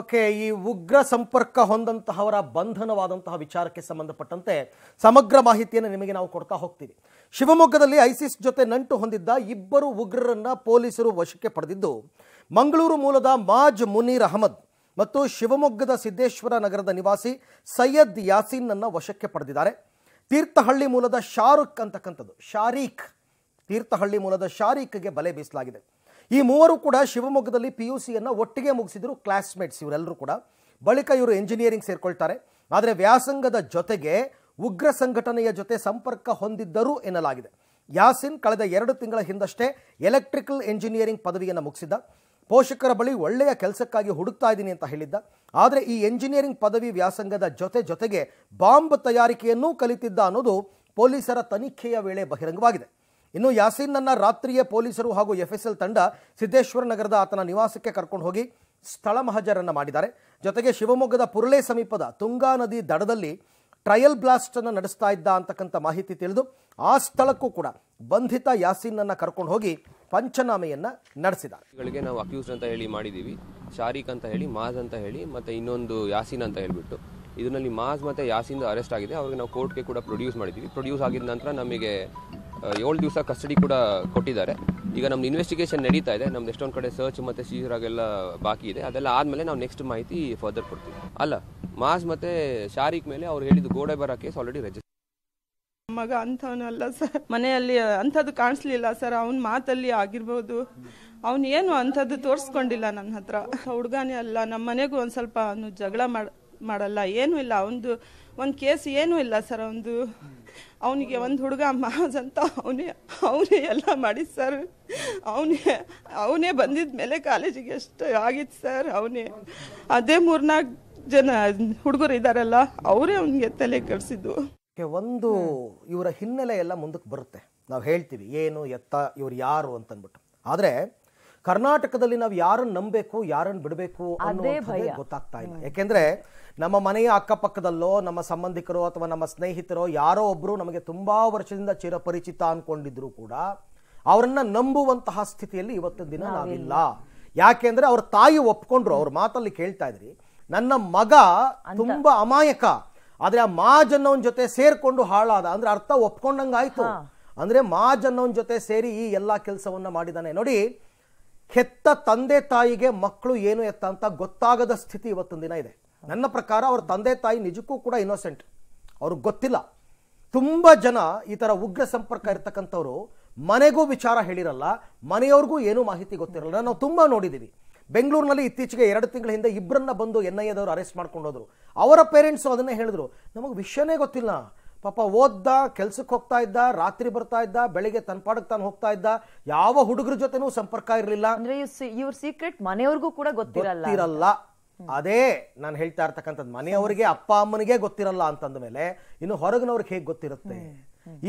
Okay, ಈ ಉಗ್ರ ಸಂಪರ್ಕ ಹೊಂದಂತಹವರ ಬಂಧನವಾದಂತಹ ವಿಚಾರಕ್ಕೆ ಸಂಬಂಧಪಟ್ಟಂತೆ ಸಮಗ್ರ ಮಾಹಿತಿಯನ್ನು ನಿಮಗೆ ನಾವು ಕೊಡ್ತಾ ಹೋಗ್ತೀವಿ. ಶಿವಮೊಗ್ಗದಲ್ಲಿ ಐಸಿಸ್ ಜೊತೆ ನಂಟು ಹೊಂದಿದ್ದ ಇಬ್ಬರು ಉಗ್ರರನ್ನ ಪೊಲೀಸರು ವಶಕ್ಕೆ ಪಡೆದಿದ್ದು, ಮಂಗಳೂರು ಮೂಲದ ಮಾಜ್ ಮುನೀರ್ ಅಹಮದ್ ಮತ್ತು ಶಿವಮೊಗ್ಗದ ಸಿದ್ದೇಶ್ವರ ನಗರದ ನಿವಾಸಿ ಸೈಯದ್ ಯಾಸೀನ್ನನ್ನು ವಶಕ್ಕೆ ಪಡೆದಿದ್ದಾರೆ. ತೀರ್ಥಹಳ್ಳಿ ಮೂಲದ ಶಾರುಖ್ ಅಂತಕ್ಕಂಥದ್ದು, ಶಾರೀಖ್. ತೀರ್ಥಹಳ್ಳಿ ಮೂಲದ ಶಾರೀಖ್ಗೆ ಬಲೆ ಬೀಸಲಾಗಿದೆ. ಈ ಮೂವರು ಕೂಡ ಶಿವಮೊಗ್ಗದಲ್ಲಿ ಪಿ ಯು ಸಿಯನ್ನು ಒಟ್ಟಿಗೆ ಮುಗಿಸಿದರು ಕ್ಲಾಸ್ಮೇಟ್ಸ್ ಇವರೆಲ್ಲರೂ ಕೂಡ. ಬಳಿಕ ಇವರು ಎಂಜಿನಿಯರಿಂಗ್ ಸೇರಿಕೊಳ್ತಾರೆ. ಆದರೆ ವ್ಯಾಸಂಗದ ಜೊತೆಗೆ ಉಗ್ರ ಸಂಘಟನೆಯ ಜೊತೆ ಸಂಪರ್ಕ ಹೊಂದಿದ್ದರು ಎನ್ನಲಾಗಿದೆ. ಯಾಸಿನ್ ಕಳೆದ ಎರಡು ತಿಂಗಳ ಹಿಂದಷ್ಟೇ ಎಲೆಕ್ಟ್ರಿಕಲ್ ಎಂಜಿನಿಯರಿಂಗ್ ಪದವಿಯನ್ನು ಮುಗಿಸಿದ್ದ. ಪೋಷಕರ ಬಳಿ ಒಳ್ಳೆಯ ಕೆಲಸಕ್ಕಾಗಿ ಹುಡುಕ್ತಾ ಇದ್ದೀನಿ ಅಂತ ಹೇಳಿದ್ದ. ಆದರೆ ಈ ಎಂಜಿನಿಯರಿಂಗ್ ಪದವಿ ವ್ಯಾಸಂಗದ ಜೊತೆ ಜೊತೆಗೆ ಬಾಂಬ್ ತಯಾರಿಕೆಯನ್ನೂ ಕಲಿತಿದ್ದ ಅನ್ನೋದು ಪೊಲೀಸರ ತನಿಖೆಯ ವೇಳೆ ಬಹಿರಂಗವಾಗಿದೆ. ಇನ್ನು ಯಾಸೀನ್ನನ್ನ ರಾತ್ರಿಯ ಪೊಲೀಸರು ಹಾಗೂ ಎಫ್ಎಸ್ಎಲ್ ತಂಡ ಸಿದ್ದೇಶ್ವರ ನಗರದ ಆತನ ನಿವಾಸಕ್ಕೆ ಕರ್ಕೊಂಡು ಹೋಗಿ ಸ್ಥಳ ಮಹಜರನ್ನ ಮಾಡಿದ್ದಾರೆ. ಜೊತೆಗೆ ಶಿವಮೊಗ್ಗದ ಪುರಳೆ ಸಮೀಪದ ತುಂಗಾ ನದಿ ದಡದಲ್ಲಿ ಟ್ರಯಲ್ ಬ್ಲಾಸ್ಟ್ ಅನ್ನು ನಡೆಸ್ತಾ ಇದ್ದ ಅಂತಕ್ಕಂಥ ಮಾಹಿತಿ ತಿಳಿದು ಆ ಸ್ಥಳಕ್ಕೂ ಕೂಡ ಬಂಧಿತ ಯಾಸೀನನ್ನು ಕರ್ಕೊಂಡು ಹೋಗಿ ಪಂಚನಾಮೆಯನ್ನ ನಡೆಸಿದ್ದಾರೆ. ನಾವು ಅಕ್ಯೂಸ್ ಅಂತ ಹೇಳಿ ಮಾಡಿದ್ದೀವಿ ಶಾರೀಕ್ ಅಂತ ಹೇಳಿ, ಮಾಜ್ ಅಂತ ಹೇಳಿ, ಮತ್ತೆ ಇನ್ನೊಂದು ಯಾಸೀನ್ ಅಂತ ಹೇಳಿಬಿಟ್ಟು. ಇದರಲ್ಲಿ ಮಾಜ್ ಮತ್ತೆ ಯಾಸೀನ್ ಅರೆಸ್ಟ್ ಆಗಿದೆ. ಅವ್ರಿಗೆ ನಾವು ಕೋರ್ಟ್ಗೆ ಕೂಡ ಪ್ರೊಡ್ಯೂಸ್ ಮಾಡಿದ್ದೀವಿ ಪ್ರೊಡ್ಯೂಸ್ ಆಗಿದ ನಂತರ ನಮಗೆ ಏಳು ದಿವಸ ಕಸ್ಟಡಿ ಕೂಡ ಕೊಟ್ಟಿದ್ದಾರೆ. ಈಗ ನಮ್ದು ಇನ್ವೆಸ್ಟಿಗೇಷನ್ ನಡೀತಾ ಇದೆ. ನಮ್ದು ಎಷ್ಟೊಂದು ಕಡೆ ಸರ್ಚ್ ಮತ್ತೆ ಸೀಜರ್ ಆಗೆಲ್ಲ ಬಾಕಿ ಇದೆ. ಅದೆಲ್ಲ ಆದಮೇಲೆ ನಾವು ನೆಕ್ಸ್ಟ್ ಮಾಹಿತಿ ಫರ್ದರ್ ಕೊಡ್ತೀವಿ. ಅಲ್ಲ, ಮಾಸ್ ಮತ್ತೆ ಶಾರೀಕ್ ಮೇಲೆ ಅವ್ರು ಹೇಳಿದ್ದು ಗೋಡೆಬರ ಕೇಸ್ ಆಲ್ರೆಡಿ ರೆಜಿಸ್ಟರ್ ಮಗ ಅಂಥವನಲ್ಲ ಸರ್. ಮನೆಯಲ್ಲಿ ಅಂಥದ್ದು ಕಾಣಿಸ್ಲಿಲ್ಲ ಸರ್. ಅವನ ಮಾತಲ್ಲಿ ಆಗಿರ್ಬೋದು. ಅವನು ಏನು ಅಂಥದ್ದು ತೋರಿಸ್ಕೊಂಡಿಲ್ಲ ನನ್ನ ಹತ್ರ. ಹುಡುಗನೇ ಅಲ್ಲ. ನಮ್ಮ ಮನೆಗೂ ಒಂದು ಸ್ವಲ್ಪ ಅವನು ಜಗಳ ಮಾಡ ಮಾಡಲ್ಲ. ಏನೂ ಇಲ್ಲ. ಅವನದು ಒಂದು ಕೇಸ್ ಏನೂ ಇಲ್ಲ ಸರ್ ಅವನದು. ಅವನಿಗೆ ಒಂದು ಹುಡುಗ ಮಾಜ್ ಅಂತ ಅವನೇ ಅವನೇ ಎಲ್ಲ ಮಾಡಿದ ಸರ್. ಅವನೇ ಅವನೇ ಬಂದಿದ್ದ ಮೇಲೆ ಕಾಲೇಜಿಗೆ ಎಷ್ಟು ಆಗಿತ್ತು ಸರ್ ಅವನೇ. ಅದೇ ಮೂರ್ನಾಲ್ಕು ಜನ ಹುಡುಗರು ಇದ್ದಾರಲ್ಲ ಅವರೇ ಅವನಿಗೆ ತಲೆ ಕೆಡಿಸಿದ್ದು. ಒಂದು ಇವರ ಹಿನ್ನೆಲೆ ಎಲ್ಲ ಮುಂದಕ್ಕೆ ಬರುತ್ತೆ. ನಾವು ಹೇಳ್ತೀವಿ, ಏನು, ಎತ್ತ, ಇವ್ರು ಯಾರು ಅಂತಂದ್ಬಿಟ್ಟು. ಆದರೆ ಕರ್ನಾಟಕದಲ್ಲಿ ನಾವು ಯಾರನ್ನು ನಂಬಬೇಕು ಯಾರನ್ನು ಬಿಡಬೇಕು ಅನ್ನೋದೇ ಗೊತ್ತಾಗ್ತಾ ಇಲ್ಲ. ಯಾಕೆಂದ್ರೆ ನಮ್ಮ ಮನೆಯ ಅಕ್ಕಪಕ್ಕದಲ್ಲೋ ನಮ್ಮ ಸಂಬಂಧಿಕರೋ ಅಥವಾ ನಮ್ಮ ಸ್ನೇಹಿತರೋ ಯಾರೋ ಒಬ್ರು ನಮಗೆ ತುಂಬಾ ವರ್ಷದಿಂದ ಚಿರಪರಿಚಿತ ಅನ್ಕೊಂಡಿದ್ರು ಕೂಡ ಅವರನ್ನ ನಂಬುವಂತಹ ಸ್ಥಿತಿಯಲ್ಲಿ ಇವತ್ತಿನ ದಿನ ನಾವಿಲ್ಲ. ಯಾಕೆಂದ್ರೆ ಅವ್ರ ತಾಯಿ ಒಪ್ಕೊಂಡ್ರು ಅವ್ರ ಮಾತಲ್ಲಿ ಕೇಳ್ತಾ ಇದ್ರಿ. ನನ್ನ ಮಗ ತುಂಬಾ ಅಮಾಯಕ. ಆದ್ರೆ ಆ ಮಾಜ್ ಅನ್ನೋನ್ ಜೊತೆ ಸೇರ್ಕೊಂಡು ಹಾಳಾದ. ಅಂದ್ರೆ ಅರ್ಥ ಒಪ್ಕೊಂಡಂಗಾಯ್ತು. ಅಂದ್ರೆ ಮಾಜ್ ಅನ್ನೋನ್ ಜೊತೆ ಸೇರಿ ಈ ಎಲ್ಲಾ ಕೆಲಸವನ್ನ ಮಾಡಿದಾನೆ. ನೋಡಿ ಹೆತ್ತ ತಂದೆ ತಾಯಿಗೆ ಮಕ್ಕಳು ಏನು ಎತ್ತ ಅಂತ ಗೊತ್ತಾಗದ ಸ್ಥಿತಿ ಇವತ್ತಿನ ದಿನ ಇದೆ. ನನ್ನ ಪ್ರಕಾರ ಅವ್ರ ತಂದೆ ತಾಯಿ ನಿಜಕ್ಕೂ ಕೂಡ ಇನ್ನೋಸೆಂಟ್ ಅವ್ರಿಗೆ ಗೊತ್ತಿಲ್ಲ. ತುಂಬ ಜನ ಈ ಥರ ಉಗ್ರ ಸಂಪರ್ಕ ಇರ್ತಕ್ಕಂಥವ್ರು ಮನೆಗೂ ವಿಚಾರ ಹೇಳಿರಲ್ಲ, ಮನೆಯವ್ರಿಗೂ ಏನೂ ಮಾಹಿತಿ ಗೊತ್ತಿರಲ್ಲ. ನಾವು ತುಂಬ ನೋಡಿದ್ದೀವಿ ಬೆಂಗಳೂರಿನಲ್ಲಿ ಇತ್ತೀಚೆಗೆ ಎರಡು ತಿಂಗಳ ಹಿಂದೆ ಇಬ್ಬರನ್ನ ಬಂದು ಎನ್ ಐ ಎದವರು ಅರೆಸ್ಟ್ ಮಾಡ್ಕೊಂಡೋದ್ರು. ಅವರ ಪೇರೆಂಟ್ಸು ಅದನ್ನೇ ಹೇಳಿದ್ರು. ನಮಗೆ ವಿಷಯನೇ ಗೊತ್ತಿಲ್ಲ. ಪಾಪ ಓದ್ದ ಕೆಲ್ಸಕ್ಕೆ ಹೋಗ್ತಾ ಇದ್ದ ರಾತ್ರಿ ಬರ್ತಾ ಇದ್ದ ಬೆಳಿಗ್ಗೆ ತನ್ನ ಪಾಡಕ್ಕೆ ತಾನು ಹೋಗ್ತಾ ಇದ್ದ ಯಾವ ಹುಡುಗರ ಜೊತೆನೂ ಸಂಪರ್ಕ ಇರಲಿಲ್ಲ. ಅಂದ್ರೆ ಇವ್ರ ಸೀಕ್ರೆಟ್ ಮನೆಯವ್ರಿಗೂ ಕೂಡ ಗೊತ್ತಿರಲ್ಲ ಗೊತ್ತಿರಲ್ಲ. ಅದೇ ನಾನು ಹೇಳ್ತಾ ಇರ್ತಕ್ಕಂಥದ್ದು ಮನೆಯವರಿಗೆ ಅಪ್ಪ ಅಮ್ಮನಿಗೆ ಗೊತ್ತಿರಲ್ಲ ಅಂತಂದ ಮೇಲೆ ಇನ್ನು ಹೊರಗಿನವ್ರಿಗೆ ಹೇಗೆ ಗೊತ್ತಿರುತ್ತೆ?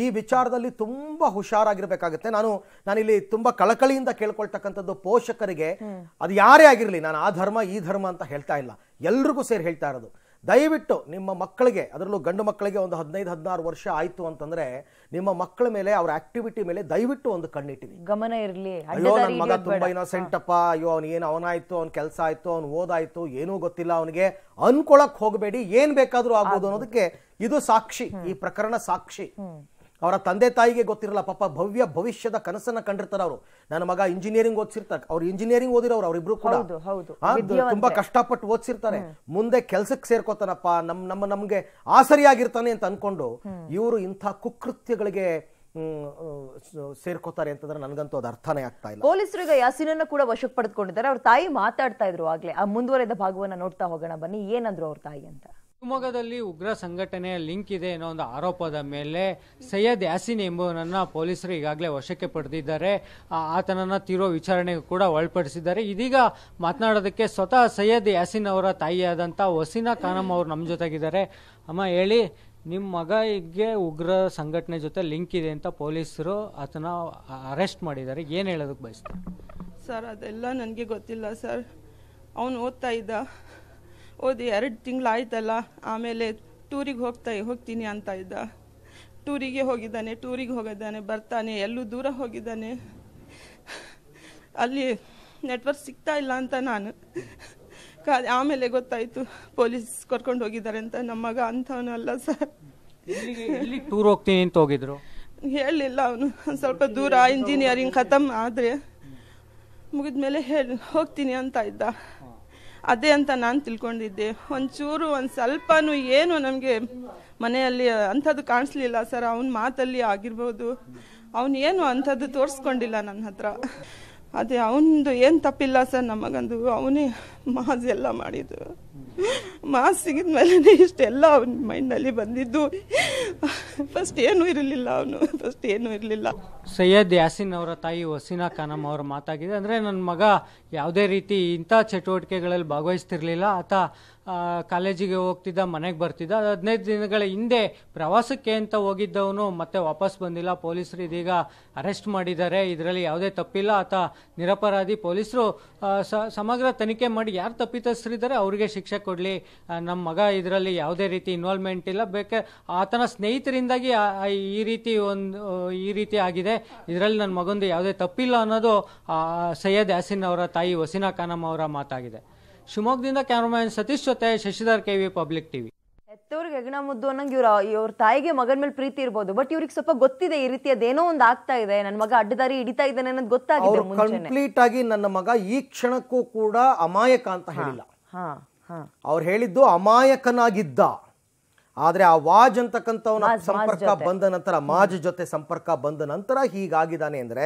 ಈ ವಿಚಾರದಲ್ಲಿ ತುಂಬಾ ಹುಷಾರಾಗಿರ್ಬೇಕಾಗುತ್ತೆ. ನಾನು ನಾನಿಲ್ಲಿ ತುಂಬಾ ಕಳಕಳಿಯಿಂದ ಕೇಳ್ಕೊಳ್ತಕ್ಕಂಥದ್ದು ಪೋಷಕರಿಗೆ ಅದು ಯಾರೇ ಆಗಿರಲಿ ನಾನು ಆ ಧರ್ಮ ಈ ಧರ್ಮ ಅಂತ ಹೇಳ್ತಾ ಇಲ್ಲ. ಎಲ್ರಿಗೂ ಸೇರಿ ಹೇಳ್ತಾ ಇರೋದು. ದಯವಿಟ್ಟು ನಿಮ್ಮ ಮಕ್ಕಳಿಗೆ ಅದರಲ್ಲೂ ಗಂಡು ಮಕ್ಕಳಿಗೆ ಒಂದು ಹದಿನೈದು ಹದಿನಾರು ವರ್ಷ ಆಯಿತು ಅಂತಂದ್ರೆ ನಿಮ್ಮ ಮಕ್ಕಳ ಮೇಲೆ ಅವರ ಆಕ್ಟಿವಿಟಿ ಮೇಲೆ ದಯವಿಟ್ಟು ಒಂದು ಕಣ್ಣಿಟ್ಟಿರಿ. ಗಮನ ಇರಲಿ. ಅಯ್ಯೋ ನನ್ನ ಮಗ ತುಂಬಾ ಅಪ್ಪ. ಅಯ್ಯೋ ಅವ್ನು ಏನು ಅವನಾಯ್ತು ಅವ್ನ ಕೆಲಸ ಆಯ್ತು ಅವ್ನು ಓದಾಯ್ತು ಏನೂ ಗೊತ್ತಿಲ್ಲ ಅವನಿಗೆ. ಅನ್ಕೊಳಕ್ ಹೋಗಬೇಡಿ ಏನ್ ಬೇಕಾದ್ರೂ ಆಗ್ಬೋದು ಅನ್ನೋದಕ್ಕೆ ಇದು ಸಾಕ್ಷಿ ಈ ಪ್ರಕರಣ ಸಾಕ್ಷಿ. ಅವರ ತಂದೆ ತಾಯಿಗೆ ಗೊತ್ತಿರಲ್ಲ ಪಾಪ ಭವ್ಯ ಭವಿಷ್ಯದ ಕನಸನ್ನ ಕಂಡಿರ್ತಾರೆ ಅವರು. ನನ್ನ ಮಗ ಇಂಜಿನಿಯರಿಂಗ್ ಓದಿಸಿರ್ತಾರೆ. ಅವ್ರು ಇಂಜಿನಿಯರಿಂಗ್ ಓದಿರೋರು ಅವರಿಬ್ರು ಕೂಡ. ತುಂಬಾ ಕಷ್ಟಪಟ್ಟು ಓದಿಸಿರ್ತಾರೆ. ಮುಂದೆ ಕೆಲಸಕ್ಕೆ ಸೇರ್ಕೋತಾನಪ್ಪ ನಮ್ ನಮ್ಮ ನಮ್ಗೆ ಆಸರಿಯಾಗಿರ್ತಾನೆ ಅಂತ ಅನ್ಕೊಂಡು ಇವರು ಇಂಥ ಕುಕೃತ್ಯಗಳಿಗೆ ಸೇರ್ಕೋತಾರೆ ಅಂತಂದ್ರೆ ನನಗಂತೂ ಅದು ಅರ್ಥನೇ ಆಗ್ತಾ ಇಲ್ಲ. ಪೊಲೀಸರು ಈಗ ಯಾಸಿನನ್ನು ಕೂಡ ವಶಕ್ಕೆ ಪಡೆದುಕೊಂಡಿದ್ದಾರೆ ಅವ್ರ ತಾಯಿ ಮಾತಾಡ್ತಾ ಇದ್ರು ಆಗ್ಲೇ. ಆ ಮುಂದುವರೆದ ಭಾಗವನ್ನ ನೋಡ್ತಾ ಹೋಗೋಣ ಬನ್ನಿ. ಏನಂದ್ರು ಅವ್ರ ತಾಯಿ ಅಂತ. ಶಿವಮೊಗ್ಗದಲ್ಲಿ ಉಗ್ರ ಸಂಘಟನೆಯ ಲಿಂಕ್ ಇದೆ ಅನ್ನೋ ಒಂದು ಆರೋಪದ ಮೇಲೆ ಸೈಯದ್ ಯಾಸಿನ್ ಎಂಬುವನನ್ನ ಪೊಲೀಸರು ಈಗಾಗಲೇ ವಶಕ್ಕೆ ಪಡೆದಿದ್ದಾರೆ. ಆತನನ್ನ ತೀರೋ ವಿಚಾರಣೆ ಕೂಡ ಒಳಪಡಿಸಿದ್ದಾರೆ. ಇದೀಗ ಮಾತನಾಡೋದಕ್ಕೆ ಸ್ವತಃ ಸೈಯದ್ ಯಾಸಿನ್ ಅವರ ತಾಯಿಯಾದಂಥ ವಸೀನಾ ಖಾನಮ್ ಅವರು ನಮ್ಮ ಜೊತೆಗಿದ್ದಾರೆ. ಅಮ್ಮ, ಹೇಳಿ ನಿಮ್ಮ ಮಗಿಗೆ ಉಗ್ರ ಸಂಘಟನೆ ಜೊತೆ ಲಿಂಕ್ ಇದೆ ಅಂತ ಪೊಲೀಸರು ಆತನ ಅರೆಸ್ಟ್ ಮಾಡಿದ್ದಾರೆ. ಏನು ಹೇಳೋದಕ್ಕೆ ಬಯಸ್ತಾರೆ? ಸರ್, ಅದೆಲ್ಲ ನನಗೆ ಗೊತ್ತಿಲ್ಲ ಸರ್. ಅವನು ಓದ್ತಾ ಇದ್ದ. ಓದಿ ಎರಡು ತಿಂಗಳಾಯ್ತಲ್ಲ ಆಮೇಲೆ ಟೂರಿಗೆ ಹೋಗ್ತಾ ಹೋಗ್ತೀನಿ ಅಂತ ಇದ್ದ. ಟೂರಿಗೆ ಹೋಗಿದ್ದಾನೆ ಟೂರಿಗೆ ಹೋಗಿದ್ದಾನೆ ಬರ್ತಾನೆ ಎಲ್ಲೂ ದೂರ ಹೋಗಿದ್ದಾನೆ. ಅಲ್ಲಿ ನೆಟ್ವರ್ಕ್ ಸಿಗ್ತಾ ಇಲ್ಲ ಅಂತ ನಾನು. ಕಾ- ಆಮೇಲೆ ಗೊತ್ತಾಯ್ತು ಪೊಲೀಸ್ ಕರ್ಕೊಂಡು ಹೋಗಿದ್ದಾರೆ ಅಂತ ನಮ್ಮ ಮಗ ಅಂಥವನಲ್ಲ ಸರ್. ಟೂರ್ ಹೋಗ್ತೀನಿ ಅಂತ ಹೋಗಿದ್ರು? ಹೇಳಲಿಲ್ಲ ಅವನು ಸ್ವಲ್ಪ ದೂರ ಇಂಜಿನಿಯರಿಂಗ್ ಖತಮ್ ಆದರೆ ಮುಗಿದ್ಮೇಲೆ ಹೇಳಿ ಹೋಗ್ತೀನಿ ಅಂತ ಇದ್ದ. ಅದೇ ಅಂತ ನಾನು ತಿಳ್ಕೊಂಡಿದ್ದೆ. ಒಂಚೂರು ಒಂದು ಸ್ವಲ್ಪನೂ ಏನು ನಮಗೆ ಮನೆಯಲ್ಲಿ ಅಂಥದ್ದು ಕಾಣಿಸ್ಲಿಲ್ಲ ಸರ್. ಅವನ ಮಾತಲ್ಲಿ ಆಗಿರ್ಬೋದು. ಅವನು ಏನು ಅಂಥದ್ದು ತೋರಿಸ್ಕೊಂಡಿಲ್ಲ ನನ್ನ ಹತ್ರ. ಅದೇ ಅವನದು ಏನು ತಪ್ಪಿಲ್ಲ ಸರ್ ನಮಗಂದು. ಮಗಂದು ಅವನೇ ಮಾಜೆಲ್ಲ ಎಲ್ಲ ಮಾಡಿದ್ದು. ಮಾಸ್ ಸಿಗಿದ ಮೇಲೆ ಇಷ್ಟೆಲ್ಲ ಅವನ ಮೈಂಡಲ್ಲಿ ಬಂದಿದ್ದು. ಫಸ್ಟ್ ಏನೂ ಇರಲಿಲ್ಲ ಅವನು. ಫಸ್ಟ್ ಏನೂ ಇರಲಿಲ್ಲ. ಸೈಯದ್ ಯಾಸಿನ್ ಅವರ ತಾಯಿ ವಸೀನಾ ಖಾನಮ್ ಅವರ ಮಾತಾಗಿದೆ. ಅಂದರೆ ನನ್ನ ಮಗ ಯಾವುದೇ ರೀತಿ ಇಂಥ ಚಟುವಟಿಕೆಗಳಲ್ಲಿ ಭಾಗವಹಿಸ್ತಿರ್ಲಿಲ್ಲ. ಆತ ಕಾಲೇಜಿಗೆ ಹೋಗ್ತಿದ್ದ, ಮನೆಗೆ ಬರ್ತಿದ್ದ. ಹದಿನೈದು ದಿನಗಳ ಹಿಂದೆ ಪ್ರವಾಸಕ್ಕೆ ಅಂತ ಹೋಗಿದ್ದವನು, ಮತ್ತೆ ವಾಪಸ್ ಬಂದಿಲ್ಲ. ಪೊಲೀಸರು ಇದೀಗ ಅರೆಸ್ಟ್ ಮಾಡಿದ್ದಾರೆ. ಇದರಲ್ಲಿ ಯಾವುದೇ ತಪ್ಪಿಲ್ಲ. ಆತ ನಿರಪರಾಧಿ. ಪೊಲೀಸರು ಸಮಗ್ರ ತನಿಖೆ ಮಾಡಿ ಯಾರು ತಪ್ಪಿತಸ್ಥರಿದ್ದಾರೆ, ಅವರಿಗೆ ಶಿಕ್ಷೆ ಕೊಡಲಿ. ನಮ್ಮ ಮಗ ಇದರಲ್ಲಿ ಯಾವುದೇ ರೀತಿ ಇನ್ವಾಲ್ವ್ಮೆಂಟ್ ಇಲ್ಲ. ಬೇಕೇ ಆತನ ಸ್ನೇಹಿತರಿಂದಾಗಿ ಈ ರೀತಿ ಒಂದು ಈ ರೀತಿ ಆಗಿದೆ. ಇದರಲ್ಲಿ ನನ್ನ ಮಗಂದು ಯಾವುದೇ ತಪ್ಪಿಲ್ಲ ಅನ್ನೋದು ಆ, ಸೈಯದ್ ಯಾಸಿನ್ ಅವರ ತಾಯಿ ವಸೀನಾ ಖಾನಮ್ ಅವರ ಮಾತಾಗಿದೆ. ಶಿವಮೊಗ್ಗದಿಂದ ಕ್ಯಾಮರಾಮ್ಯಾನ್ ಸತೀಶ್ ಜೊತೆ ಶಶಿಧರ್ ಕೆವಿ ಪಬ್ಲಿಕ್ ಟಿವಿ. ಹೆತ್ತವ್ರಿಗೆ ಹೆಗಣ ಮುದ್ದು ಅನ್ನಂಗೆ ಇವ್ರ ಇವ್ರ ತಾಯಿಗೆ ಮಗನ ಮೇಲೆ ಪ್ರೀತಿ ಇರ್ಬೋದು. ಬಟ್ ಇವ್ರಿಗೆ ಸ್ವಲ್ಪ ಗೊತ್ತಿದೆ ಈ ರೀತಿಯದ್ ಏನೋ ಒಂದು ಆಗ್ತಾ ಇದೆ. ನನ್ನ ಮಗ ಅಡ್ಡದಾರಿ ಹಿಡಿತಾ ಇದ್ದಾನೆ ಅನ್ನೋದು ಗೊತ್ತಾಗಿದೆ ಕಂಪ್ಲೀಟ್ ಆಗಿ ನನ್ನ ಮಗ ಈ ಕ್ಷಣಕ್ಕೂ ಕೂಡ ಅಮಾಯಕ ಅಂತ ಹೇಳಿಲ್ಲ. ಹಾ. ಅವ್ರು ಹೇಳಿದ್ದು ಅಮಾಯಕನಾಗಿದ್ದ. ಆದರೆ ಆ ವಾಜ್ ಅಂತಕ್ಕಂಥವನ ಸಂಪರ್ಕ ಬಂದ ನಂತರ ಮಾಜ್ ಜೊತೆ ಸಂಪರ್ಕ ಬಂದ ನಂತರ ಹೀಗಾಗಿದ್ದಾನೆ ಅಂದ್ರೆ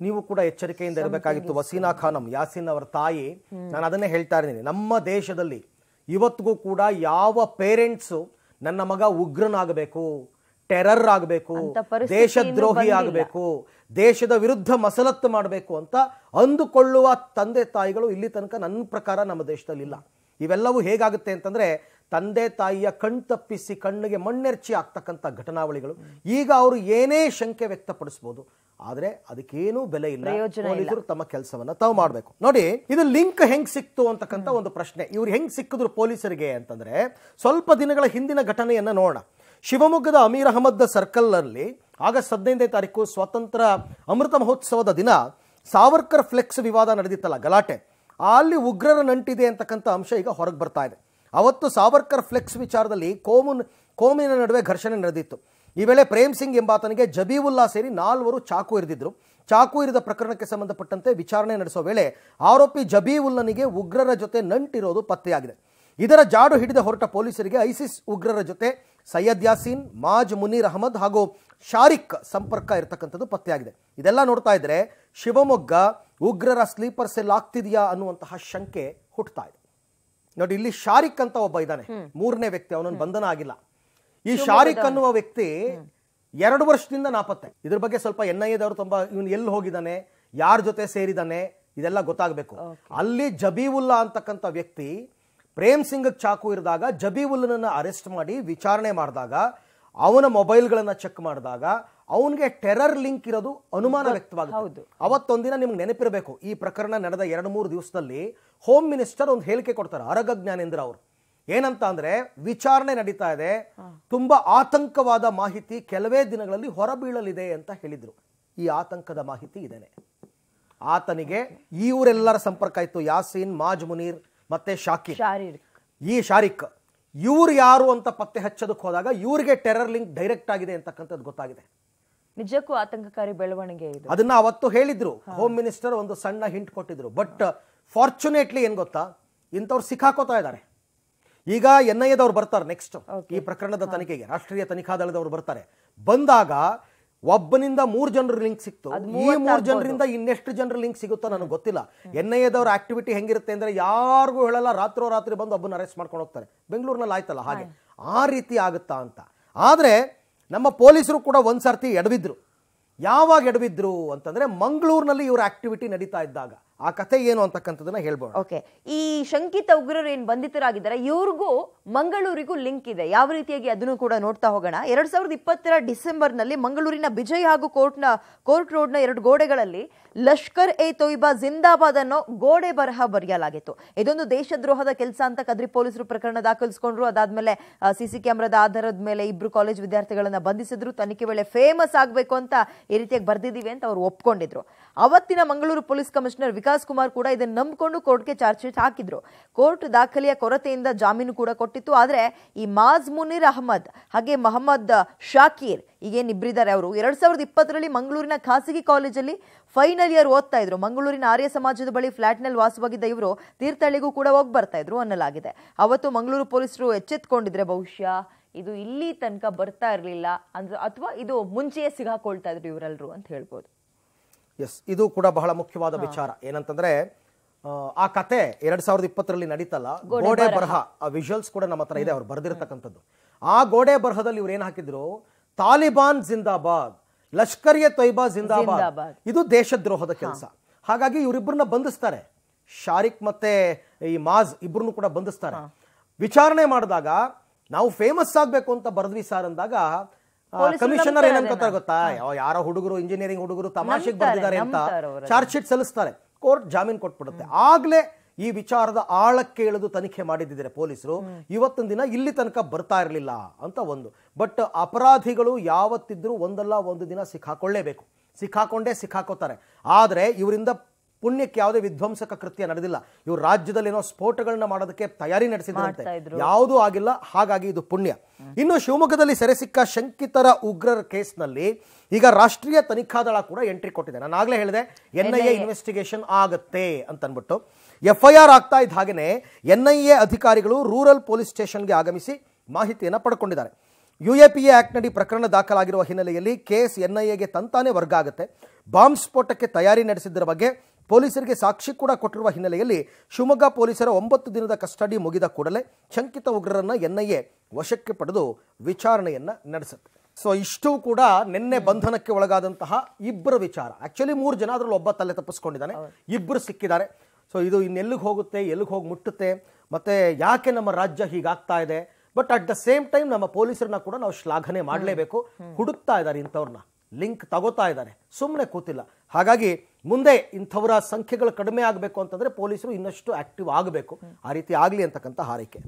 ನೀವು ಕೂಡ ಎಚ್ಚರಿಕೆಯಿಂದ ಇರಬೇಕಾಗಿತ್ತು ವಸೀನಾ ಖಾನಂ ಯಾಸಿನ್ ಅವರ ತಾಯಿ. ನಾನು ಅದನ್ನೇ ಹೇಳ್ತಾ ಇದ್ದೀನಿ. ನಮ್ಮ ದೇಶದಲ್ಲಿ ಇವತ್ತಿಗೂ ಕೂಡ ಯಾವ ಪೇರೆಂಟ್ಸು ನನ್ನ ಮಗ ಉಗ್ರನಾಗಬೇಕು ಟೆರರ್ ಆಗಬೇಕು ದೇಶದ್ರೋಹಿ ಆಗಬೇಕು ದೇಶದ ವಿರುದ್ಧ ಮಸಲತ್ತು ಮಾಡಬೇಕು ಅಂತ ಅಂದುಕೊಳ್ಳುವ ತಂದೆ ತಾಯಿಗಳು ಇಲ್ಲಿ ತನಕ ನನ್ನ ಪ್ರಕಾರ ನಮ್ಮ ದೇಶದಲ್ಲಿ ಇಲ್ಲ ಇವೆಲ್ಲವೂ ಹೇಗಾಗುತ್ತೆ ಅಂತಂದ್ರೆ ತಂದೆ ತಾಯಿಯ ಕಣ್ ತಪ್ಪಿಸಿ ಕಣ್ಣಿಗೆ ಮಣ್ಣೆರ್ಚಿ ಆಗ್ತಕ್ಕಂಥ ಘಟನಾವಳಿಗಳು. ಈಗ ಅವರು ಏನೇ ಶಂಕೆ ವ್ಯಕ್ತಪಡಿಸ್ಬೋದು ಆದರೆ ಅದಕ್ಕೇನೂ ಬೆಲೆ ಇಲ್ಲ. ಪೊಲೀಸರು ತಮ್ಮ ಕೆಲಸವನ್ನ ತಾವು ಮಾಡಬೇಕು. ನೋಡಿ ಇದು ಲಿಂಕ್ ಹೆಂಗ್ ಸಿಕ್ತು ಅಂತಕ್ಕಂಥ ಒಂದು ಪ್ರಶ್ನೆ. ಇವ್ರು ಹೆಂಗ್ ಸಿಕ್ಕಿದ್ರು ಪೊಲೀಸರಿಗೆ ಅಂತಂದ್ರೆ ಸ್ವಲ್ಪ ದಿನಗಳ ಹಿಂದಿನ ಘಟನೆಯನ್ನ ನೋಡೋಣ. ಶಿವಮೊಗ್ಗದ ಅಮೀರ್ ಅಹಮದ್ ಸರ್ಕಲ್ನಲ್ಲಿ ಆಗಸ್ಟ್ ಹದಿನೈದನೇ ತಾರೀಕು ಸ್ವಾತಂತ್ರ್ಯ ಅಮೃತ ಮಹೋತ್ಸವದ ದಿನ ಸಾವರ್ಕರ್ ಫ್ಲೆಕ್ಸ್ ವಿವಾದ ನಡೆದಿತ್ತಲ್ಲ ಗಲಾಟೆ. ಅಲ್ಲಿ ಉಗ್ರರ ನಂಟಿದೆ ಅಂತಕ್ಕಂಥ ಅಂಶ ಈಗ ಹೊರಗೆ ಬರ್ತಾ ಇದೆ. ಅವತ್ತು ಸಾವರ್ಕರ್ ಫ್ಲೆಕ್ಸ್ ವಿಚಾರದಲ್ಲಿ ಕೋಮುನ್, ಕೋಮಿನ ನಡುವೆ ಘರ್ಷಣೆ ನಡೆದಿತ್ತು. ಈ ವೇಳೆ ಪ್ರೇಮ್ ಸಿಂಗ್ ಎಂಬಾತನಿಗೆ ಜಬೀವುಲ್ಲಾ ಸೇರಿ ನಾಲ್ವರು ಚಾಕು ಇರಿದಿದ್ರು. ಚಾಕು ಇರಿದ ಪ್ರಕರಣಕ್ಕೆ ಸಂಬಂಧಪಟ್ಟಂತೆ ವಿಚಾರಣೆ ನಡೆಸುವ ವೇಳೆ ಆರೋಪಿ ಜಬೀವುಲ್ಲನಿಗೆ ಉಗ್ರರ ಜೊತೆ ನಂಟಿರೋದು ಪತ್ತೆಯಾಗಿದೆ. ಇದರ ಜಾಡು ಹಿಡಿದ ಹೊರಟ ಪೊಲೀಸರಿಗೆ ಐಸಿಸ್ ಉಗ್ರರ ಜೊತೆ ಸೈಯದ್ ಯಾಸೀನ್ ಮಾಜ್ ಮುನೀರ್ ಅಹಮದ್ ಹಾಗೂ ಶಾರಿಕ್ ಸಂಪರ್ಕ ಇರತಕ್ಕಂಥದ್ದು ಪತ್ತೆಯಾಗಿದೆ. ಇದೆಲ್ಲ ನೋಡ್ತಾ ಇದ್ರೆ ಶಿವಮೊಗ್ಗ ಉಗ್ರರ ಸ್ಲೀಪರ್ ಸೆಲ್ ಆಗ್ತಿದೆಯಾ ಅನ್ನುವಂತಹ ಶಂಕೆ ಹುಟ್ಟುತ್ತಾ ಇದೆ. ನೋಡಿ ಇಲ್ಲಿ ಶಾರಿಕ್ ಅಂತ ಒಬ್ಬ ಇದ್ದಾನೆ. ಮೂರನೇ ವ್ಯಕ್ತಿ ಅವನನ್ನು ಬಂಧನ ಆಗಿಲ್ಲ. ಈ ಶಾರಿಕ್ ಅನ್ನುವ ವ್ಯಕ್ತಿ ಎರಡು ವರ್ಷದಿಂದ ನಾಪತ್ತೆ. ಇದ್ರ ಬಗ್ಗೆ ಸ್ವಲ್ಪ ಎನ್ ಐ ಎದವರು ತುಂಬಾ ಇವನು ಎಲ್ಲಿ ಹೋಗಿದ್ದಾನೆ ಯಾರ ಜೊತೆ ಸೇರಿದಾನೆ ಇದೆಲ್ಲ ಗೊತ್ತಾಗಬೇಕು. ಅಲ್ಲಿ ಜಬೀವುಲ್ಲಾ ಅಂತಕ್ಕಂಥ ವ್ಯಕ್ತಿ ಪ್ರೇಮ್ ಸಿಂಗ್ ಚಾಕು ಇರಿದಾಗ ಜಬೀವುಲ್ಲನನ್ನು ಅರೆಸ್ಟ್ ಮಾಡಿ ವಿಚಾರಣೆ ಮಾಡಿದಾಗ ಅವನ ಮೊಬೈಲ್ಗಳನ್ನ ಚೆಕ್ ಮಾಡಿದಾಗ ಅವನಿಗೆ ಟೆರರ್ ಲಿಂಕ್ ಇರೋದು ಅನುಮಾನ ವ್ಯಕ್ತವಾಗುತ್ತೆ. ಅವತ್ತೊಂದಿನ ನಿಮ್ಗೆ ನೆನಪಿರಬೇಕು ಈ ಪ್ರಕರಣ ನಡೆದ ಎರಡು ಮೂರು ದಿವಸದಲ್ಲಿ ಹೋಮ್ ಮಿನಿಸ್ಟರ್ ಒಂದು ಹೇಳಿಕೆ ಕೊಡ್ತಾರೆ ಅರಗ ಜ್ಞಾನೇಂದ್ರ ಅವರು. ಏನಂತ ಅಂದ್ರೆ ವಿಚಾರಣೆ ನಡೀತಾ ಇದೆ ತುಂಬಾ ಆತಂಕವಾದ ಮಾಹಿತಿ ಕೆಲವೇ ದಿನಗಳಲ್ಲಿ ಹೊರಬೀಳಲಿದೆ ಅಂತ ಹೇಳಿದ್ರು. ಈ ಆತಂಕದ ಮಾಹಿತಿ ಇದೇನೆ. ಆತನಿಗೆ ಇವರೆಲ್ಲರ ಸಂಪರ್ಕ ಇತ್ತು ಯಾಸೀನ್ ಮಾಜ್ ಮುನೀರ್ ಮತ್ತೆ ಶಾಕಿ ಈ ಶಾರಿಕ್ ಇವ್ರು ಯಾರು ಅಂತ ಪತ್ತೆ ಹಚ್ಚೋದಕ್ಕೆ ಹೋದಾಗ ಇವರಿಗೆ ಟೆರರ್ ಲಿಂಕ್ ಡೈರೆಕ್ಟ್ ಆಗಿದೆ ಅಂತಕ್ಕಂಥದ್ದು ಗೊತ್ತಾಗಿದೆ. ನಿಜಕ್ಕೂ ಆತಂಕಕಾರಿ ಬೆಳವಣಿಗೆ ಇದು. ಅದನ್ನ ಅವತ್ತು ಹೇಳಿದ್ರು. ಹೋಮ್ ಮಿನಿಸ್ಟರ್ ಒಂದು ಸಣ್ಣ ಹಿಂಟ್ ಕೊಟ್ಟಿದ್ರು. ಬಟ್ ಫಾರ್ಚುನೇಟ್ಲಿ ಏನು ಗೊತ್ತಾ? ಇಂಥವ್ರು ಸಿಕ್ಕಾಕೋತಾ ಇದ್ದಾರೆ. ಈಗ ಎನ್ ಐ ಎದವ್ರು ಬರ್ತಾರೆ ನೆಕ್ಸ್ಟ್ ಈ ಪ್ರಕರಣದ ತನಿಖೆಗೆ ರಾಷ್ಟ್ರೀಯ ತನಿಖಾ ದಳದವರು ಬರ್ತಾರೆ. ಬಂದಾಗ ಒಬ್ಬನಿಂದ ಮೂರ್ ಜನರ ಲಿಂಕ್ ಸಿಕ್ತು. ಈ ಮೂರ್ ಜನರಿಂದ ಇನ್ನೆಷ್ಟು ಜನರ ಲಿಂಕ್ ಸಿಗುತ್ತೋ ನನಗೆ ಗೊತ್ತಿಲ್ಲ. ಎನ್ ಐ ಎದವ್ರ ಆಕ್ಟಿವಿಟಿ ಹೆಂಗಿರುತ್ತೆ ಅಂದ್ರೆ ಯಾರಿಗೂ ಹೇಳಲ್ಲ ರಾತ್ರೋ ರಾತ್ರಿ ಬಂದು ಒಬ್ಬನ ಅರೆಸ್ಟ್ ಮಾಡ್ಕೊಂಡು ಹೋಗ್ತಾರೆ. ಬೆಂಗಳೂರಿನಲ್ಲಿ ಆಯ್ತಲ್ಲ ಹಾಗೆ. ಆ ರೀತಿ ಆಗುತ್ತಾ ಅಂತ. ಆದ್ರೆ ನಮ್ಮ ಪೊಲೀಸರು ಕೂಡ ಒಂದ್ಸರ್ತಿ ಎಡವಿದ್ರು. ಯಾವಾಗ ಎಡವಿದ್ರು ಅಂತಂದ್ರೆ ಮಂಗಳೂರಿನಲ್ಲಿ ಇವ್ರ ಆಕ್ಟಿವಿಟಿ ನಡೀತಾ ಇದ್ದಾಗ. ಆ ಕಥೆ ಏನು ಅಂತಕ್ಕಂಥದ್ದನ್ನ ಹೇಳ್ಬೋದು. ಓಕೆ ಈ ಶಂಕಿತ ಉಗ್ರರು ಏನು ಬಂಧಿತರಾಗಿದ್ದಾರೆ, ಇವ್ರಿಗೂ ಮಂಗಳೂರಿಗೂ ಲಿಂಕ್ ಇದೆ. ಯಾವ ರೀತಿಯಾಗಿ ಅದನ್ನು ಕೂಡ ನೋಡ್ತಾ ಹೋಗೋಣ. ಎರಡ್ ಸಾವಿರದ ಇಪ್ಪತ್ತರ ಡಿಸೆಂಬರ್ನಲ್ಲಿ ಮಂಗಳೂರಿನ ವಿಜಯ್ ಹಾಗೂ ಕೋರ್ಟ್ನ, ಕೋರ್ಟ್ ರೋಡ್ನ ಎರಡು ಗೋಡೆಗಳಲ್ಲಿ ಲಷ್ಕರ್ ಎ ತೊಯ್ಬಾ ಜಿಂದಾಬಾದ್ ಅನ್ನೋ ಗೋಡೆ ಬರಹ ಬರೆಯಲಾಗಿತ್ತು. ಇದೊಂದು ದೇಶದ್ರೋಹದ ಕೆಲಸ ಅಂತ ಕದ್ರಿ ಪೊಲೀಸರು ಪ್ರಕರಣ ದಾಖಲಿಸಿಕೊಂಡ್ರು. ಅದಾದ್ಮೇಲೆ ಸಿ ಕ್ಯಾಮೆರಾದ ಆಧಾರದ ಮೇಲೆ ಇಬ್ರು ಕಾಲೇಜ್ ವಿದ್ಯಾರ್ಥಿಗಳನ್ನ ಬಂಧಿಸಿದ್ರು. ತನಿಖೆ ವೇಳೆ ಫೇಮಸ್ ಆಗ್ಬೇಕು ಅಂತ ಈ ರೀತಿಯಾಗಿ ಬರ್ದಿದೀವಿ ಅಂತ ಅವ್ರು ಒಪ್ಕೊಂಡಿದ್ರು. ಅವತ್ತಿನ ಮಂಗಳೂರು ಪೊಲೀಸ್ ಕಮಿಷನರ್ ವಿಕಾಸ್ ಕುಮಾರ್ ಕೂಡ ಇದನ್ನು ನಂಬಿಕೊಂಡು ಕೋರ್ಟ್ಗೆ ಚಾರ್ಜ್ ಶೀಟ್ ಹಾಕಿದ್ರು. ಕೋರ್ಟ್ ದಾಖಲೆಯ ಕೊರತೆಯಿಂದ ಜಾಮೀನು ಕೂಡ ಕೊಟ್ಟಿತ್ತು. ಆದರೆ ಈ ಮಾಜ್ ಮುನೀರ್ ಅಹಮದ್ ಹಾಗೆ ಮೊಹಮ್ಮದ್ ಶಾಕೀರ್ ಈಗೇನು ಇಬ್ಬರಿದ್ದಾರೆ ಅವರು. ಎರಡ್ ಸಾವಿರದ ಇಪ್ಪತ್ತರಲ್ಲಿ ಮಂಗಳೂರಿನ ಖಾಸಗಿ ಕಾಲೇಜಲ್ಲಿ ಫೈನಲ್ ಇಯರ್ ಓದ್ತಾ ಇದ್ರು. ಮಂಗಳೂರಿನ ಆರ್ಯ ಸಮಾಜದ ಬಳಿ ಫ್ಲಾಟ್ನಲ್ಲಿ ವಾಸವಾಗಿದ್ದ ಇವರು ತೀರ್ಥಹಳ್ಳಿಗೂ ಕೂಡ ಹೋಗಿ ಬರ್ತಾ ಇದ್ರು ಅನ್ನಲಾಗಿದೆ. ಅವತ್ತು ಮಂಗಳೂರು ಪೊಲೀಸರು ಎಚ್ಚೆತ್ಕೊಂಡಿದ್ರೆ ಬಹುಶಃ ಇದು ಇಲ್ಲಿ ತನಕ ಬರ್ತಾ ಇರಲಿಲ್ಲ ಅಂದ್ರೆ, ಅಥವಾ ಇದು ಮುಂಚೆಯೇ ಸಿಗಾಕೊಳ್ತಾ ಇದ್ರು ಇವರೆಲ್ಲರೂ ಅಂತ ಹೇಳ್ಬೋದು. ಎಸ್ ಇದು ಕೂಡ ಬಹಳ ಮುಖ್ಯವಾದ ವಿಚಾರ. ಏನಂತಂದ್ರೆ ಆ, ಆ ಕತೆ ಎರಡ್ ಸಾವಿರದ ಇಪ್ಪತ್ತರಲ್ಲಿ ನಡೀತಲ್ಲ ಗೋಡೆ ಬರಹ. ಆ ವಿಜುವಲ್ಸ್ ಕೂಡ ನಮ್ಮ ಹತ್ರ ಇದೆ ಅವ್ರು ಬರೆದಿರ್ತಕ್ಕಂಥದ್ದು. ಆ ಗೋಡೆ ಬರಹದಲ್ಲಿ ಇವ್ರು ಏನ್ ಹಾಕಿದ್ರು? ತಾಲಿಬಾನ್ ಜಿಂದಾಬಾದ್ ಲಷ್ಕರ್ ಎ ತೊಯ್ಬಾ ಜಿಂದಾಬಾದ್. ಇದು ದೇಶದ್ರೋಹದ ಕೆಲಸ. ಹಾಗಾಗಿ ಇವರಿಬ್ಬರನ್ನ ಬಂಧಿಸ್ತಾರೆ. ಶಾರಿಕ್ ಮತ್ತೆ ಈ ಮಾಜ್ ಇಬ್ಬರನ್ನು ಕೂಡ ಬಂಧಿಸ್ತಾರೆ. ವಿಚಾರಣೆ ಮಾಡಿದಾಗ ನಾವು ಫೇಮಸ್ ಆಗ್ಬೇಕು ಅಂತ ಬರೆದ್ವಿ ಸರ್ ಅಂದಾಗ ಕಮಿಷನರ್ ಏನ್ ಅನ್ಕೋತಾರೆ ಗೊತ್ತಾ? ಯಾವ- ಯಾರೋ ಹುಡುಗರು ಇಂಜಿನಿಯರಿಂಗ್ ಹುಡುಗರು ತಮಾಷೆಗೆ ಬರ್ತಿದ್ದಾರೆ ಬರ್ದಿದ್ದಾರೆ ಅಂತ ಚಾರ್ಜ್ ಶೀಟ್ ಸಲ್ಲಿಸ್ತಾರೆ. ಕೋರ್ಟ್ ಜಾಮೀನು ಕೊಟ್ಬಿಡುತ್ತೆ. ಆಗ್ಲೇ ಈ ವಿಚಾರದ ಆಳಕ್ಕೆ ಇಳಿದು ತನಿಖೆ ಮಾಡಿದ್ದಿದ್ದಾರೆ ಪೊಲೀಸರು. ಇವತ್ತಿನ ದಿನ ಇಲ್ಲಿ ತನಕ ಬರ್ತಾ ಇರಲಿಲ್ಲ ಅಂತ ಒಂದು. ಬಟ್ ಅಪರಾಧಿಗಳು ಯಾವತ್ತಿದ್ರೂ ಒಂದಲ್ಲ ಒಂದು ದಿನ ಸಿಕ್ಕಾಕೊಳ್ಳೇಬೇಕು. ಸಿಕ್ಕಾಕೊಂಡೇ ಸಿಕ್ಕಾಕೋತಾರೆ. ಆದ್ರೆ ಇವರಿಂದ ಪುಣ್ಯಕ್ಕೆ ಯಾವುದೇ ವಿಧ್ವಂಸಕ ಕೃತ್ಯ ನಡೆದಿಲ್ಲ. ಇವರು ರಾಜ್ಯದಲ್ಲಿ ಏನೋ ಸ್ಫೋಟಗಳನ್ನ ಮಾಡೋದಕ್ಕೆ ತಯಾರಿ ನಡೆಸಿದ್ರಂತೆ. ಯಾವುದೂ ಆಗಿಲ್ಲ ಹಾಗಾಗಿ ಇದು ಪುಣ್ಯ. ಇನ್ನು ಶಿವಮೊಗ್ಗದಲ್ಲಿ ಸೆರೆ ಸಿಕ್ಕ ಶಂಕಿತರ ಉಗ್ರರ ಕೇಸ್ನಲ್ಲಿ ಈಗ ರಾಷ್ಟ್ರೀಯ ತನಿಖಾ ದಳ ಕೂಡ ಎಂಟ್ರಿ ಕೊಟ್ಟಿದೆ. ನಾನು ಆಗ್ಲೇ ಹೇಳಿದೆ ಎನ್ ಐ ಎ ಇನ್ವೆಸ್ಟಿಗೇಷನ್ ಆಗತ್ತೆ ಅಂತ ಅನ್ಬಿಟ್ಟು ಎಫ್ ಐ ಆರ್ ಆಗ್ತಾ ಇದ್ದ ಹಾಗೆ ಎನ್ ಐ ಎ ಅಧಿಕಾರಿಗಳು ರೂರಲ್ ಪೊಲೀಸ್ ಸ್ಟೇಷನ್ಗೆ ಆಗಮಿಸಿ ಮಾಹಿತಿಯನ್ನು ಪಡ್ಕೊಂಡಿದ್ದಾರೆ. ಯು ಎ ಪಿ ಎ ಆಕ್ಟ್ನಡಿ ಪ್ರಕರಣ ದಾಖಲಾಗಿರುವ ಹಿನ್ನೆಲೆಯಲ್ಲಿ ಕೇಸ್ ಎನ್ ಐ ಎಗೆ ತಂತಾನೆ ವರ್ಗ ಆಗುತ್ತೆ ಬಾಂಬ್ ಸ್ಫೋಟಕ್ಕೆ ತಯಾರಿ ನಡೆಸಿದ್ದರ ಬಗ್ಗೆ ಪೊಲೀಸರಿಗೆ ಸಾಕ್ಷಿ ಕೂಡ ಕೊಟ್ಟಿರುವ ಹಿನ್ನೆಲೆಯಲ್ಲಿ ಶಿವಮೊಗ್ಗ ಪೊಲೀಸರ ಒಂಬತ್ತು ದಿನದ ಕಸ್ಟಡಿ ಮುಗಿದ ಕೂಡಲೇ ಶಂಕಿತ ಉಗ್ರರನ್ನು ಎನ್ಐಎ ವಶಕ್ಕೆ ಪಡೆದು ವಿಚಾರಣೆಯನ್ನು ನಡೆಸುತ್ತೆ. ಸೊ ಇಷ್ಟು ಕೂಡ ನಿನ್ನೆ ಬಂಧನಕ್ಕೆ ಒಳಗಾದಂತಹ ಇಬ್ಬರು ವಿಚಾರ. ಆಕ್ಚುಲಿ ಮೂರು ಜನ ಅದರಲ್ಲಿ ಒಬ್ಬ ತಲೆ ತಪ್ಪಿಸ್ಕೊಂಡಿದ್ದಾನೆ. ಇಬ್ಬರು ಸಿಕ್ಕಿದ್ದಾರೆ. ಸೊ ಇದು ಇನ್ನೆಲ್ಲಿಗೆ ಹೋಗುತ್ತೆ ಎಲ್ಲಿಗೆ ಹೋಗಿ ಮುಟ್ಟುತ್ತೆ ಮತ್ತೆ ಯಾಕೆ ನಮ್ಮ ರಾಜ್ಯ ಹೀಗಾಗ್ತಾ ಇದೆ? But at the same time ನಮ್ಮ ಪೊಲೀಸರನ್ನ ಕೂಡ ನಾವು ಶ್ಲಾಘನೆ ಮಾಡಲೇಬೇಕು. ಹುಡುಕ್ತಾ ಇದ್ದಾರೆ ಇಂಥವ್ರನ್ನ. ಲಿಂಕ್ ತಗೋತಾ ಇದ್ದಾರೆ. ಸುಮ್ಮನೆ ಕೂತಿಲ್ಲ. ಹಾಗಾಗಿ ಮುಂದೆ ಇಂಥವರ ಸಂಖ್ಯೆಗಳು ಕಡಿಮೆ ಆಗಬೇಕು ಅಂತಂದರೆ ಪೊಲೀಸರು ಇನ್ನಷ್ಟು ಆಕ್ಟಿವ್ ಆಗಬೇಕು. ಆ ರೀತಿ ಆಗಲಿ ಅಂತಕ್ಕಂಥ ಹಾರೈಕೆ.